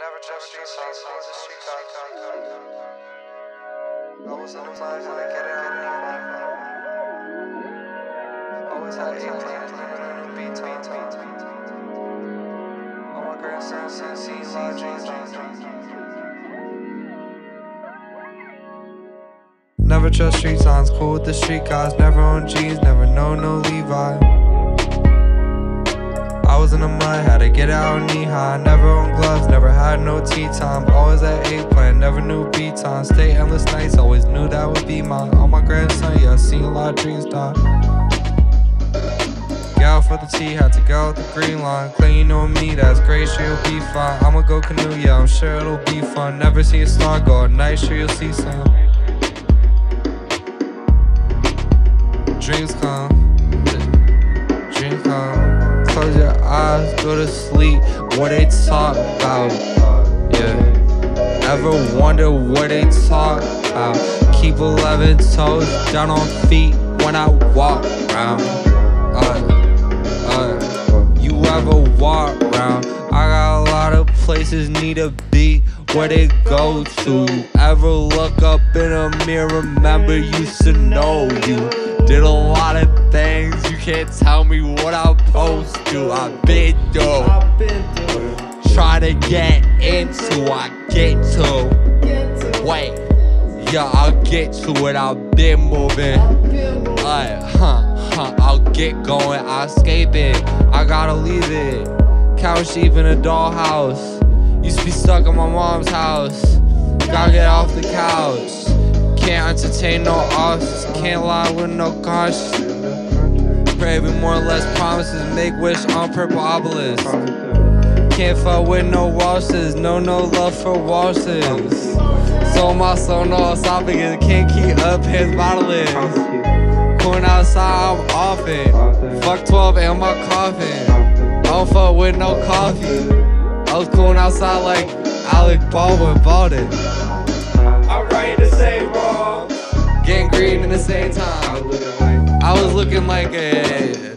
Never trust the street. Always in mind, how to get it out of Always had see lot dreams. Never trust street signs, cool with the street guys. Never on jeans, never know no Levi. To get out knee high. Never on gloves, never had no tea time. Always at eight plan, never knew beat time. Stay endless nights, always knew that would be mine. On my grandson, yeah, seen a lot of dreams die. Gal for the T, had to go with the green line. You know me, that's great, sure you'll be fine. I'ma go canoe, yeah, I'm sure it'll be fun. Never see a star go at night, sure you'll see some. Dreams come, go to sleep. What they talk about, yeah. Ever wonder what they talk about? Keep 11 toes down on feet when I walk around. Uh, uh, you ever walk? I got a lot of places need to be. Where they go to? You ever look up in a mirror? Remember, used to know you. Did a lot of things, you can't tell me what I'm supposed to. I've been through. Try to get into, I get to. Wait, yeah, I'll get to it. I've been moving. Uh, huh, huh, I'll get going. I escape it. I gotta leave it. Couch even a dollhouse. Used to be stuck in my mom's house. Gotta get off the couch. Entertain no offers, can't lie with no caution. Pray more or less promises, make wish on purple obelisk. Can't fuck with no waltzes, no no love for waltzes. Sold my soul, no esophagus, can't keep up his bottlings. Going outside, I'm off it. Fuck 12 in my coffin. Don't fuck with no coffee. I was going outside like Alec Baldwin bought it. Looking like a,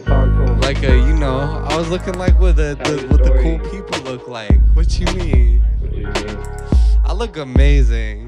like a, you know, I was looking like what the, the what the cool people look like. What you mean? I look amazing.